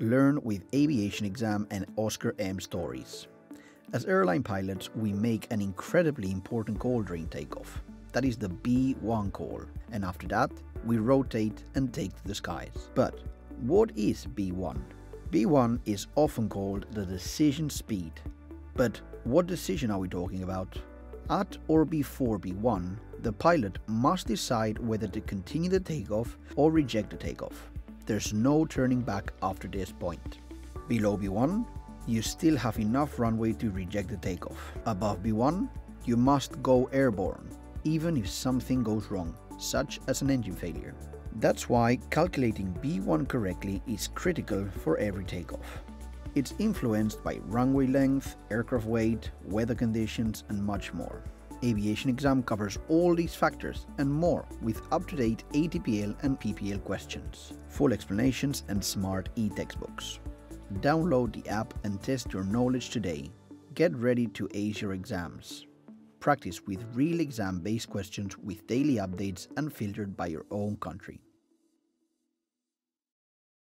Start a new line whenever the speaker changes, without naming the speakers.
Learn with Aviationexam and Oscar M stories. As airline pilots, we make an incredibly important call during takeoff. That is the V1 call, and after that, we rotate and take to the skies. But what is V1? V1 is often called the decision speed. But what decision are we talking about? At or before V1, the pilot must decide whether to continue the takeoff or reject the takeoff. There's no turning back after this point. Below V1, you still have enough runway to reject the takeoff. Above V1, you must go airborne, even if something goes wrong, such as an engine failure. That's why calculating V1 correctly is critical for every takeoff. It's influenced by runway length, aircraft weight, weather conditions, and much more. Aviationexam covers all these factors and more with up-to-date ATPL and PPL questions, full explanations and smart e-textbooks. Download the app and test your knowledge today. Get ready to ace your exams. Practice with real exam based questions with daily updates and filtered by your own country.